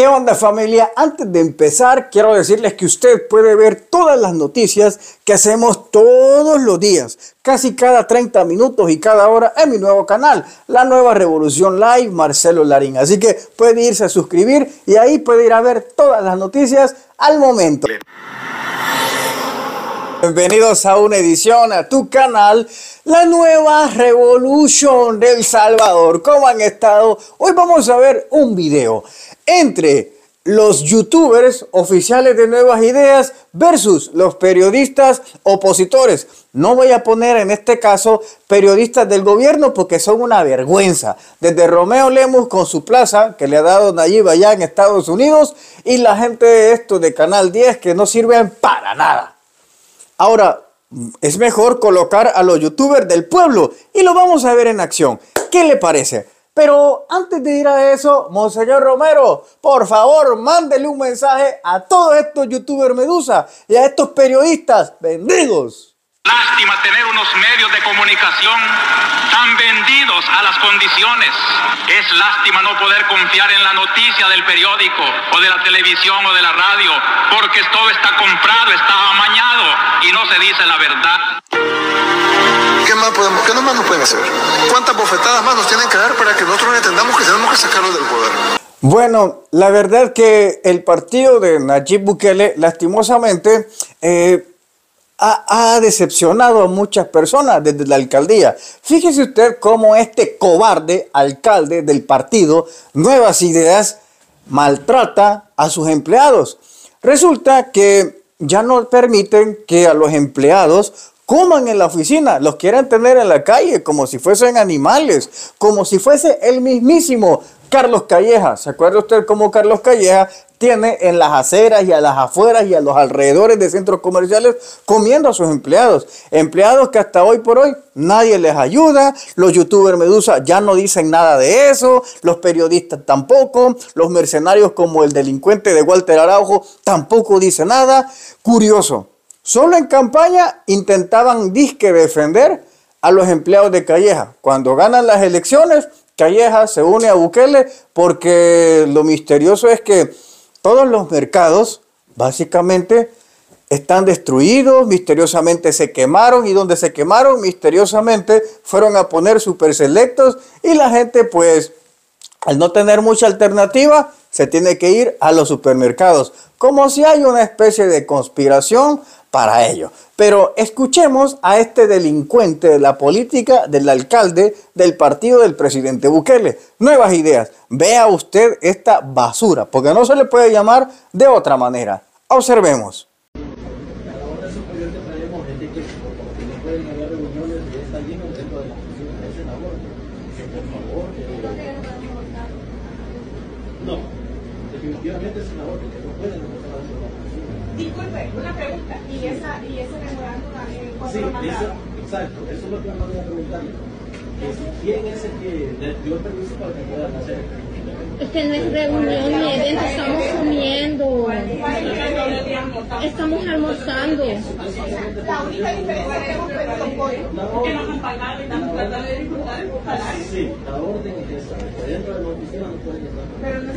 ¿Qué onda familia? Antes de empezar, quiero decirles que usted puede ver todas las noticias que hacemos todos los días, casi cada 30 minutos y cada hora en mi nuevo canal, La Nueva Revolución Live, Marcelo Larín. Así que puede irse a suscribir y ahí puede ir a ver todas las noticias al momento. Bienvenidos a una edición a tu canal, La Nueva Revolución del Salvador. ¿Cómo han estado? Hoy vamos a ver un video entre los youtubers oficiales de nuevas ideas versus los periodistas opositores. No voy a poner en este caso periodistas del gobierno porque son una vergüenza. Desde Romeo Lemus con su plaza que le ha dado Nayib allá en Estados Unidos y la gente de esto de Canal 10 que no sirven para nada. Ahora, es mejor colocar a los youtubers del pueblo y lo vamos a ver en acción. ¿Qué le parece? Pero antes de ir a eso, Monseñor Romero, por favor, mándele un mensaje a todos estos youtubers Medusa y a estos periodistas vendidos. Lástima tener unos medios de comunicación tan vendidos a las condiciones. Es lástima no poder confiar en la noticia del periódico o de la televisión o de la radio, porque todo está comprado, está amañado y no se dice la verdad. ¿Qué más, podemos, qué más nos pueden hacer? ¿Cuántas bofetadas más nos tienen que dar para que nosotros entendamos que tenemos que sacarlo del poder? Bueno, la verdad que el partido de Nayib Bukele, lastimosamente, eh, ha, decepcionado a muchas personas desde la alcaldía. Fíjese usted cómo este cobarde alcalde del partido Nuevas Ideas maltrata a sus empleados. Resulta que ya no permiten que a los empleados coman en la oficina, los quieren tener en la calle como si fuesen animales, como si fuese el mismísimo Carlos Calleja. ¿Se acuerda usted cómo Carlos Calleja tiene en las aceras y a las afueras y a los alrededores de centros comerciales comiendo a sus empleados. Empleados que hasta hoy por hoy nadie les ayuda, los youtubers Medusa ya no dicen nada de eso, los periodistas tampoco, los mercenarios como el delincuente de Walter Araujo tampoco dicen nada. Curioso, solo en campaña intentaban disque defender a los empleados de Calleja. Cuando ganan las elecciones, Calleja se une a Bukele porque lo misterioso es que todos los mercados básicamente están destruidos, misteriosamente se quemaron y donde se quemaron misteriosamente fueron a poner super selectos y la gente pues al no tener mucha alternativa se tiene que ir a los supermercados, como si hay una especie de conspiración para ello. Pero escuchemos a este delincuente de la política del alcalde del partido del presidente Bukele. Nuevas ideas. Vea usted esta basura, porque no se le puede llamar de otra manera. Observemos. No, definitivamente es una orden que no pueden Disculpe, una pregunta. ¿Y, esa, y ese memorándum eh, cuándo Sí, lo exacto, eso es lo que me voy a preguntar. ¿Quién es el que le dio el permiso para que puedan hacer el Es que no es reunión ni evento, estamos comiendo. Estamos almorzando. La única diferencia es que hemos pedido pollo. Que nos empalmaron y estamos tratando de disfrutar el salario. Sí, la orden es esa, que dentro de la oficina no pueden estar. Pero no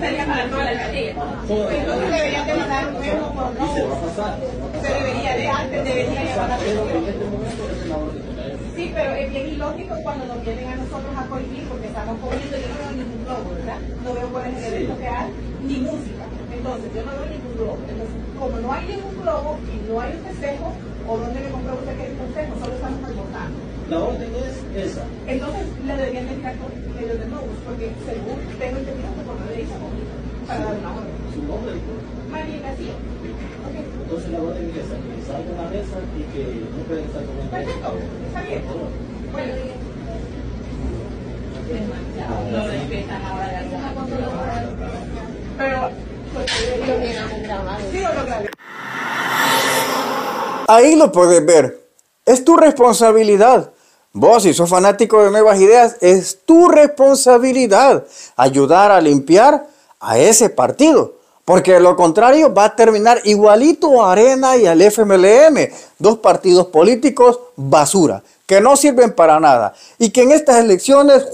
sería para toda la Entonces deberían de mandar un nuevo por a no. pasar. Se debería de antes, debería llevar la Pero en atención. este momento es la. Sí, pero es bien ilógico cuando nos vienen a nosotros a prohibir porque estamos comiendo. Yo no veo ningún globo, ¿verdad? No veo cuál es el evento que hay, ni música. Entonces, yo no veo ningún globo. Entonces, como no hay ningún globo y no hay un festejo, ¿o dónde le compró usted que hay un festejo? Solo estamos almorzando. La orden es esa. Entonces, le deberían de indicar con medios de nuevos, porque según tengo entendido que por ley se comida para dar una orden. Su nombre y todo. Entonces la orden es esa, que salga mesa y que no pueden estar comiendo. Perfecto. Está bien. Bueno, no respetan ahora Pero, pues, sí lo grabé. Ahí lo puedes ver. Es tu responsabilidad. Vos, si sos fanático de nuevas ideas, es tu responsabilidad ayudar a limpiar a ese partido. Porque de lo contrario va a terminar igualito a Arena y al FMLN. Dos partidos políticos basura, que no sirven para nada. Y que en estas elecciones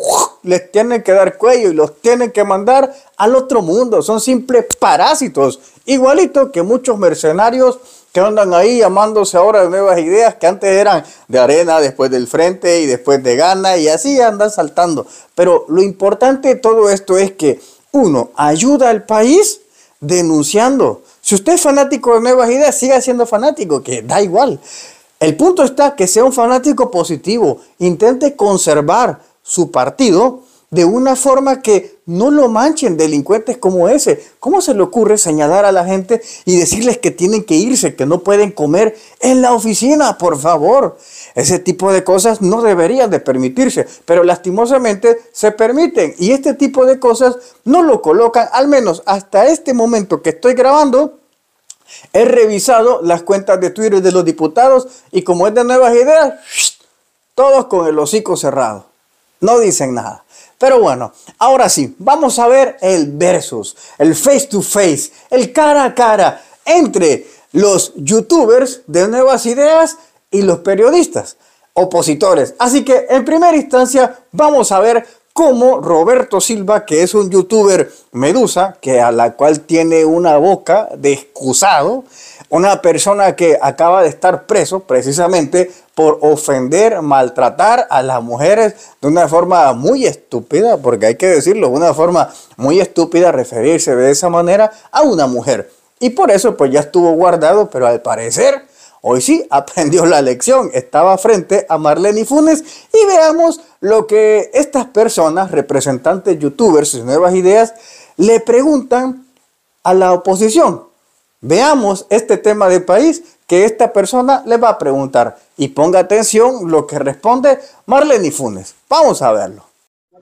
les tienen que dar cuello y los tienen que mandar al otro mundo. Son simples parásitos, igualito que muchos mercenarios que andan ahí llamándose ahora de nuevas ideas que antes eran de arena, después del frente y después de gana y así andan saltando. Pero lo importante de todo esto es que uno ayuda al país denunciando. Si usted es fanático de nuevas ideas, siga siendo fanático, que da igual. El punto está que sea un fanático positivo, intente conservar su partido de una forma que no lo manchen delincuentes como ese. ¿Cómo se le ocurre señalar a la gente y decirles que tienen que irse, que no pueden comer en la oficina? Por favor. Ese tipo de cosas no deberían de permitirse, pero lastimosamente se permiten y este tipo de cosas no lo colocan, al menos hasta este momento que estoy grabando, He revisado las cuentas de Twitter de los diputados y como es de nuevas ideas, todos con el hocico cerrado. No dicen nada. Pero bueno, ahora sí, vamos a ver el versus, el face to face, el cara a cara entre los youtubers de nuevas ideas y los periodistas opositores. Así que en primera instancia vamos a ver como Roberto Silva, que es un youtuber medusa, que a la cual tiene una boca de excusado, una persona que acaba de estar preso precisamente por ofender, maltratar a las mujeres de una forma muy estúpida, porque hay que decirlo, una forma muy estúpida referirse de esa manera a una mujer. Y por eso pues ya estuvo guardado, pero al parecer Hoy sí aprendió la lección, estaba frente a Marlene Funes y veamos lo que estas personas, representantes youtubers y nuevas ideas, le preguntan a la oposición. Veamos este tema de país que esta persona le va a preguntar y ponga atención lo que responde Marlene Funes. Vamos a verlo.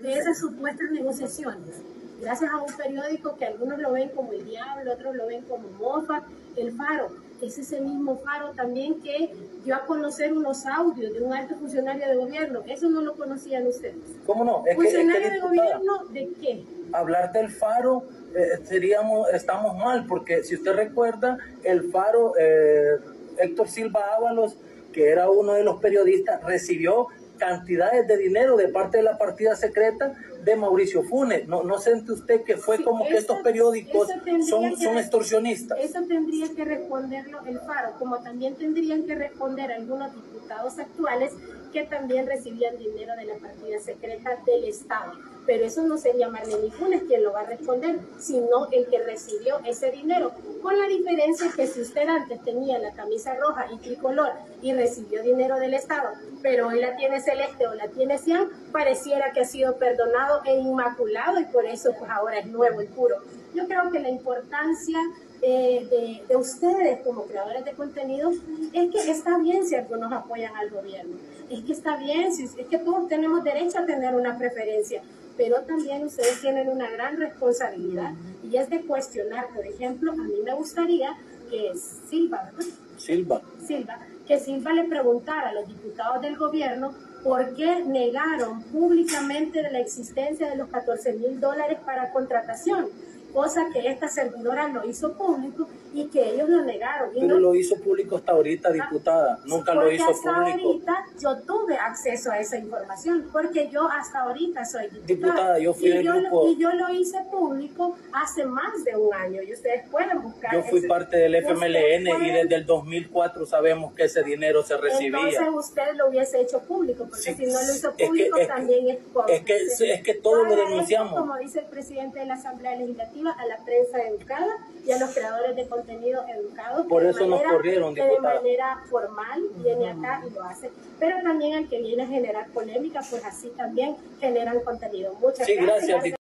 De esas supuestas negociaciones, gracias a un periódico que algunos lo ven como el diablo, otros lo ven como mofa, el faro es ese mismo Faro también que dio a conocer unos audios de un alto funcionario de gobierno. Eso no lo conocían ustedes. ¿Cómo no? ¿Funcionario de gobierno de qué? Hablar del Faro eh, seríamos, estamos mal, porque si usted recuerda, el Faro, eh, Héctor Silva Ábalos, que era uno de los periodistas, recibió cantidades de dinero de parte de la partida secreta de Mauricio Funes. ¿No, no siente usted que fue como que estos periódicos son, son extorsionistas? Eso tendría que responderlo el Faro, como también tendrían que responder algunos diputados actuales que también recibían dinero de la partida secreta del Estado pero eso no sería Marlene Funes quien lo va a responder, sino el que recibió ese dinero. Con la diferencia que si usted antes tenía la camisa roja y tricolor y recibió dinero del Estado, pero hoy la tiene celeste o la tiene cian, pareciera que ha sido perdonado e inmaculado y por eso pues ahora es nuevo y puro. Yo creo que la importancia de, de, ustedes como creadores de contenido es que está bien si algunos apoyan al gobierno, es que está bien, si, es que todos tenemos derecho a tener una preferencia, pero también ustedes tienen una gran responsabilidad y es de cuestionar, por ejemplo, a mí me gustaría que Silva, Silva. Silva, que Silva le preguntara a los diputados del gobierno por qué negaron públicamente de la existencia de los 14 mil dólares para contratación cosa que esta servidora lo hizo público y que ellos lo negaron. Pero lo hizo público hasta ahorita, ah, diputada, nunca lo hizo hasta público. ahorita yo tuve acceso a esa información, porque yo hasta ahorita soy diputada. Diputada, yo fui del grupo... Lo, y yo lo hice público hace más de un año, y ustedes pueden buscar... Yo fui parte del FMLN y desde el 2004 sabemos que ese dinero se recibía. Entonces usted lo hubiese hecho público, porque si no lo hizo público también es, es que, es que todo lo denunciamos. como dice el presidente de la Asamblea Legislativa, a la prensa educada y a los creadores de contenido educados. Por eso nos corrieron, De manera formal viene acá y lo hace. Pero también al que viene a generar polémica, pues así también generan contenido. Muchas sí, gracias.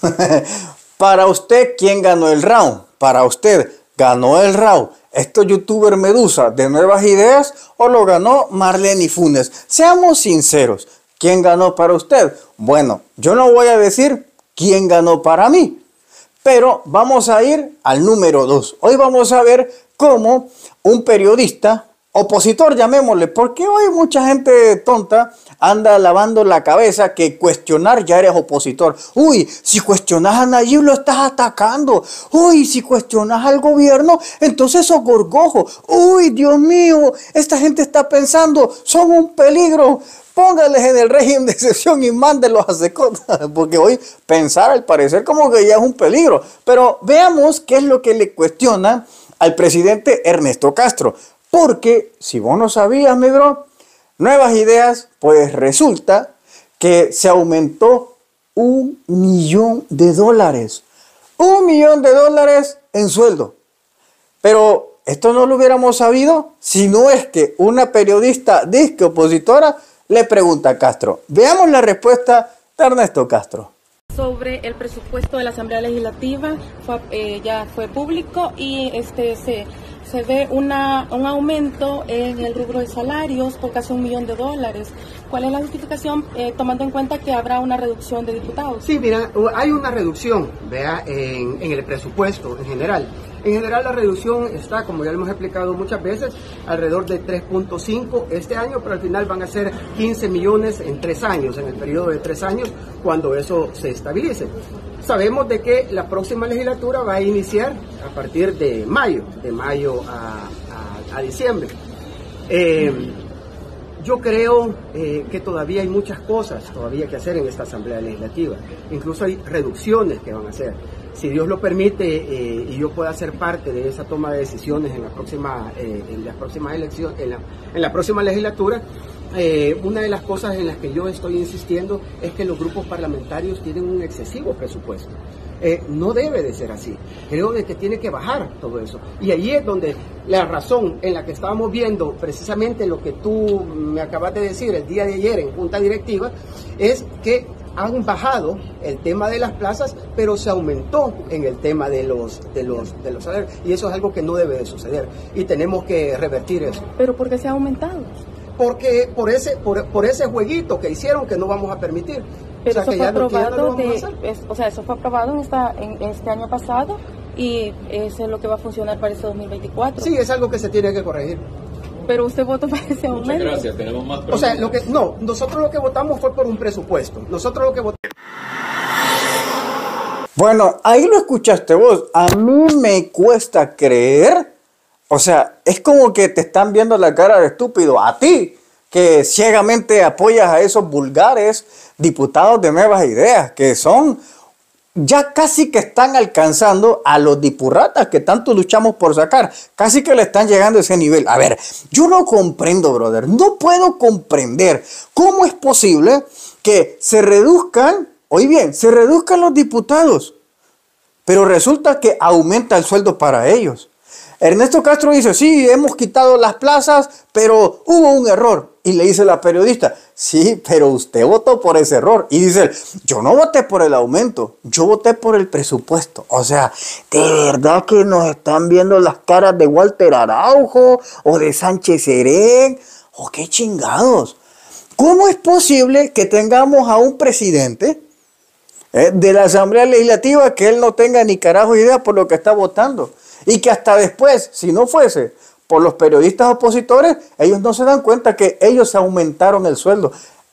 Para usted, ¿quién ganó el round? Para usted, ¿ganó el round estos youtuber Medusa de Nuevas Ideas o lo ganó Marlene Funes? Seamos sinceros, ¿quién ganó para usted? Bueno, yo no voy a decir quién ganó para mí. Pero vamos a ir al número dos. Hoy vamos a ver cómo un periodista opositor, llamémosle, porque hoy mucha gente tonta anda lavando la cabeza que cuestionar ya eres opositor. Uy, si cuestionas a Nayib lo estás atacando. Uy, si cuestionas al gobierno, entonces sos gorgojo. Uy, Dios mío, esta gente está pensando, son un peligro. Póngales en el régimen de excepción y mándenlos a secota, porque hoy pensar al parecer como que ya es un peligro. Pero veamos qué es lo que le cuestiona al presidente Ernesto Castro. Porque si vos no sabías, mi bro, nuevas ideas, pues resulta que se aumentó un millón de dólares. Un millón de dólares en sueldo. Pero esto no lo hubiéramos sabido si no es que una periodista disque opositora le pregunta a Castro. Veamos la respuesta de Ernesto Castro. Sobre el presupuesto de la Asamblea Legislativa eh, ya fue público y este se, se ve una, un aumento en el rubro de salarios por casi un millón de dólares. ¿Cuál es la justificación eh, tomando en cuenta que habrá una reducción de diputados? Sí, mira, hay una reducción vea, en, en el presupuesto en general. En general la reducción está, como ya lo hemos explicado muchas veces, alrededor de 3.5 este año, pero al final van a ser 15 millones en tres años, en el periodo de tres años, cuando eso se estabilice. Sabemos de que la próxima legislatura va a iniciar a partir de mayo, de mayo a, diciembre. Eh, yo creo eh, que todavía hay muchas cosas todavía que hacer en esta Asamblea Legislativa. Incluso hay reducciones que van a hacer si Dios lo permite eh, y yo pueda ser parte de esa toma de decisiones en la próxima, eh, en las próximas elecciones, en la, en la próxima legislatura, eh, una de las cosas en las que yo estoy insistiendo es que los grupos parlamentarios tienen un excesivo presupuesto. no debe de ser así. Creo que tiene que bajar todo eso. Y ahí es donde la razón en la que estábamos viendo precisamente lo que tú me acabas de decir el día de ayer en junta directiva, es que han bajado el tema de las plazas, pero se aumentó en el tema de los, de los, de los salarios. Y eso es algo que no debe de suceder. Y tenemos que revertir eso. ¿Pero por qué se ha aumentado? Porque por ese, por, por ese jueguito que hicieron que no vamos a permitir. Pero o sea, eso fue aprobado, no de, es, o sea, eso fue aprobado en, esta, en este año pasado y eso es lo que va a funcionar para este 2024. Sí, es algo que se tiene que corregir pero usted votó para ese aumento. Muchas gracias, tenemos más preguntas. O sea, lo que, no, nosotros lo que votamos fue por un presupuesto. Nosotros lo que votamos... Bueno, ahí lo escuchaste vos. A mí me cuesta creer. O sea, es como que te están viendo la cara de estúpido. A ti, que ciegamente apoyas a esos vulgares diputados de nuevas ideas, que son ya casi que están alcanzando a los dipurratas que tanto luchamos por sacar. Casi que le están llegando a ese nivel. A ver, yo no comprendo, brother. No puedo comprender cómo es posible que se reduzcan, oye bien, se reduzcan los diputados. Pero resulta que aumenta el sueldo para ellos. Ernesto Castro dice, sí, hemos quitado las plazas, pero hubo un error. Y le dice la periodista, sí, pero usted votó por ese error. Y dice, yo no voté por el aumento, yo voté por el presupuesto. O sea, de verdad que nos están viendo las caras de Walter Araujo o de Sánchez Serén. O qué chingados. ¿Cómo es posible que tengamos a un presidente eh, de la Asamblea Legislativa que él no tenga ni carajo idea por lo que está votando? Y que hasta después, si no fuese por los periodistas opositores, ellos no se dan cuenta que ellos aumentaron el sueldo.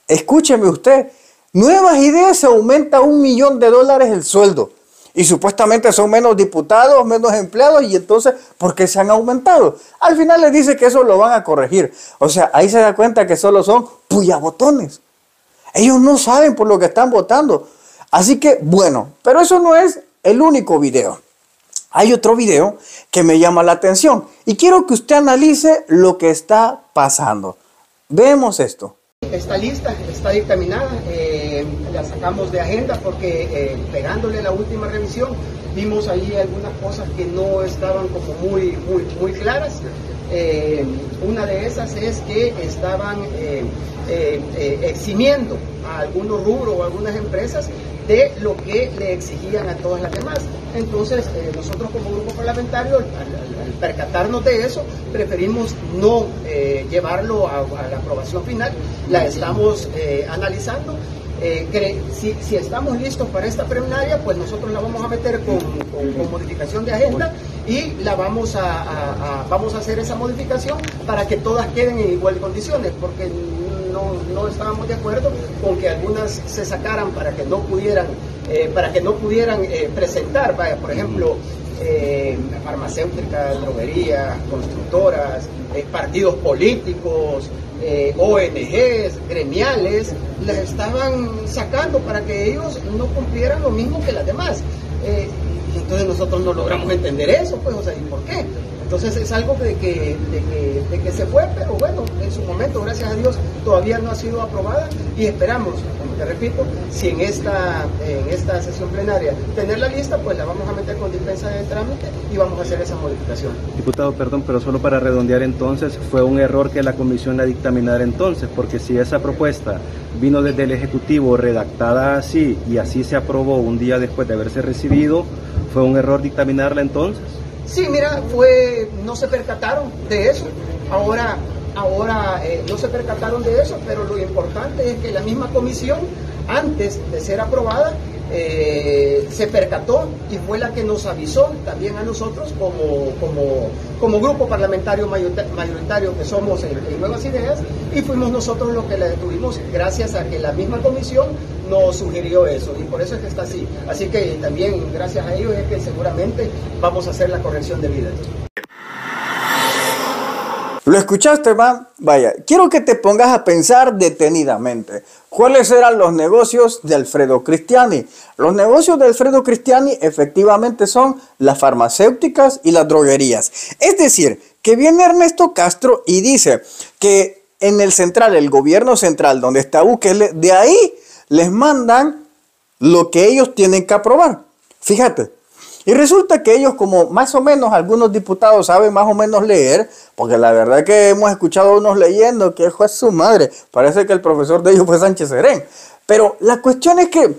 Escúcheme usted, nuevas ideas se aumenta un millón de dólares el sueldo. Y supuestamente son menos diputados, menos empleados, y entonces, ¿por qué se han aumentado? Al final les dice que eso lo van a corregir. O sea, ahí se da cuenta que solo son puyabotones. Ellos no saben por lo que están votando. Así que, bueno, pero eso no es el único video. Hay otro video que me llama la atención y quiero que usted analice lo que está pasando. Vemos esto. Está lista, está dictaminada, eh, la sacamos de agenda porque eh, pegándole la última revisión vimos ahí algunas cosas que no estaban como muy, muy, muy claras. Eh, una de esas es que estaban eximiendo a algunos rubros o algunas empresas de lo que le exigían a todas las demás. Entonces, eh, nosotros como grupo parlamentario, al, percatarnos de eso, preferimos no eh, llevarlo a, la aprobación final, la estamos eh, analizando. eh, si, si estamos listos para esta plenaria, pues nosotros la vamos a meter con, con- con modificación de agenda y la vamos a, a- a- vamos a hacer esa modificación para que todas queden en igual condiciones, porque no, estábamos de acuerdo con que algunas se sacaran para que no pudieran, eh, para que no pudieran eh, presentar, vaya, por ejemplo, eh, farmacéuticas, droguerías, constructoras, partidos políticos, ONGs, gremiales, las estaban sacando para que ellos no cumplieran lo mismo que las demás. Entonces nosotros no logramos entender eso, pues, o sea, ¿y por qué? Entonces es algo de que, se fue, pero bueno, en su momento, gracias a Dios, todavía no ha sido aprobada y esperamos, como te repito, si en esta, en esta sesión plenaria tener la lista, pues la vamos a meter con dispensa de trámite y vamos a hacer esa modificación. Diputado, perdón, pero solo para redondear entonces, fue un error que la comisión la dictaminara entonces, porque si esa propuesta vino desde el Ejecutivo redactada así y así se aprobó un día después de haberse recibido, ¿fue un error dictaminarla entonces? Sí, mira, fue, no se percataron de eso. Ahora, ahora eh, no se percataron de eso, pero lo importante es que la misma comisión, antes de ser aprobada, eh, se percató y fue la que nos avisó también a nosotros como, como, grupo parlamentario mayorita- mayoritario que somos en Nuevas Ideas y fuimos nosotros los que la detuvimos gracias a que la misma comisión sugirió eso y por eso es que está así. Así que también gracias a ellos es que seguramente vamos a hacer la corrección debida. ¿Lo escuchaste, man? Vaya, quiero que te pongas a pensar detenidamente. ¿Cuáles eran los negocios de Alfredo Cristiani? Los negocios de Alfredo Cristiani efectivamente son las farmacéuticas y las droguerías. Es decir, que viene Ernesto Castro y dice que en el central, el gobierno central, donde está Bukele, de ahí les mandan lo que ellos tienen que aprobar. Fíjate. Y resulta que ellos, como más o menos algunos diputados saben más o menos leer, porque la verdad que hemos escuchado a unos leyendo que fue su madre, parece que el profesor de ellos fue Sánchez Serén. Pero la cuestión es que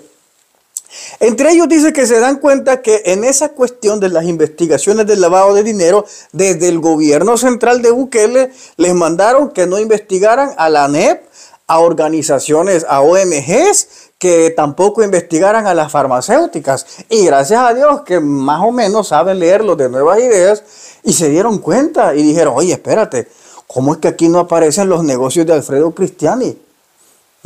entre ellos dice que se dan cuenta que en esa cuestión de las investigaciones del lavado de dinero, desde el gobierno central de Bukele les mandaron que no investigaran a la ANEP, a organizaciones, a ONGs, que tampoco investigaran a las farmacéuticas. Y gracias a Dios que más o menos saben leer los de nuevas ideas y se dieron cuenta y dijeron, oye, espérate, ¿cómo es que aquí no aparecen los negocios de Alfredo Cristiani?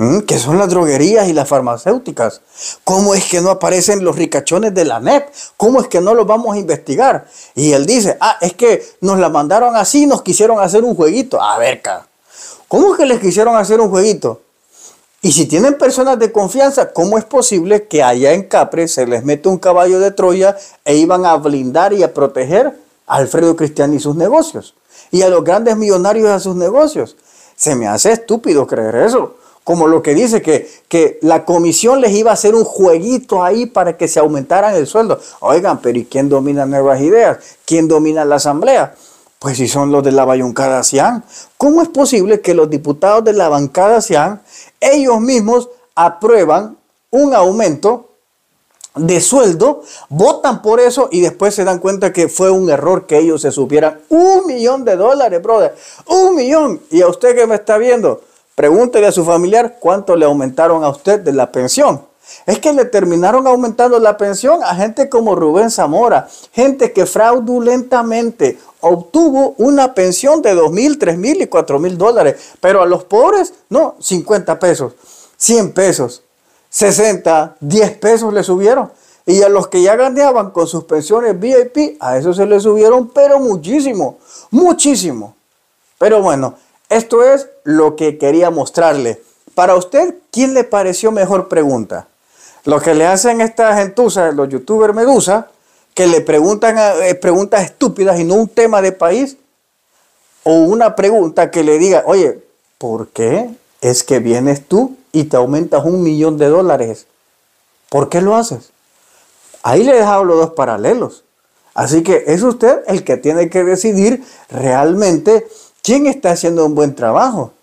¿Mm? que son las droguerías y las farmacéuticas. ¿Cómo es que no aparecen los ricachones de la NEP? ¿Cómo es que no los vamos a investigar? Y él dice, ah, es que nos la mandaron así, nos quisieron hacer un jueguito. A ver, ca, ¿cómo que les quisieron hacer un jueguito? Y si tienen personas de confianza, ¿cómo es posible que allá en Capre se les mete un caballo de Troya e iban a blindar y a proteger a Alfredo Cristiani y sus negocios? Y a los grandes millonarios a sus negocios. Se me hace estúpido creer eso. Como lo que dice que, que la comisión les iba a hacer un jueguito ahí para que se aumentaran el sueldo. Oigan, pero ¿y quién domina nuevas ideas? ¿Quién domina la asamblea? Pues si son los de la bancada Cian. ¿Cómo es posible que los diputados de la bancada Cian, ellos mismos aprueban un aumento de sueldo, votan por eso y después se dan cuenta que fue un error que ellos se supieran un millón de dólares, brother, un millón. Y a usted que me está viendo, pregúntele a su familiar cuánto le aumentaron a usted de la pensión. Es que le terminaron aumentando la pensión a gente como Rubén Zamora, gente que fraudulentamente obtuvo una pensión de dos mil, tres mil y cuatro mil dólares, pero a los pobres, no, 50 pesos, 100 pesos, 60, 10 pesos le subieron. Y a los que ya ganaban con sus pensiones VIP, a eso se le subieron, pero muchísimo, muchísimo. Pero bueno, esto es lo que quería mostrarle. Para usted, ¿quién le pareció mejor pregunta? Lo que le hacen estas gentuzas, los youtubers medusa, que le preguntan eh, preguntas estúpidas y no un tema de país, o una pregunta que le diga, oye, ¿por qué es que vienes tú y te aumentas un millón de dólares? ¿Por qué lo haces? Ahí le he dejado los dos paralelos. Así que es usted el que tiene que decidir realmente quién está haciendo un buen trabajo.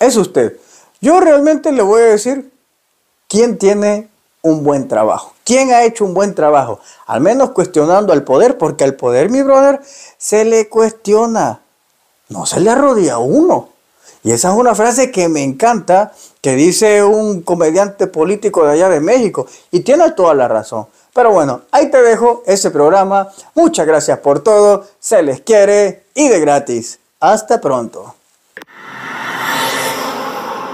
Es usted. Yo realmente le voy a decir quién tiene un buen trabajo. ¿Quién ha hecho un buen trabajo? Al menos cuestionando al poder, porque al poder, mi brother, se le cuestiona. No se le arrodilla uno. Y esa es una frase que me encanta, que dice un comediante político de allá de México. Y tiene toda la razón. Pero bueno, ahí te dejo ese programa. Muchas gracias por todo. Se les quiere y de gratis. Hasta pronto.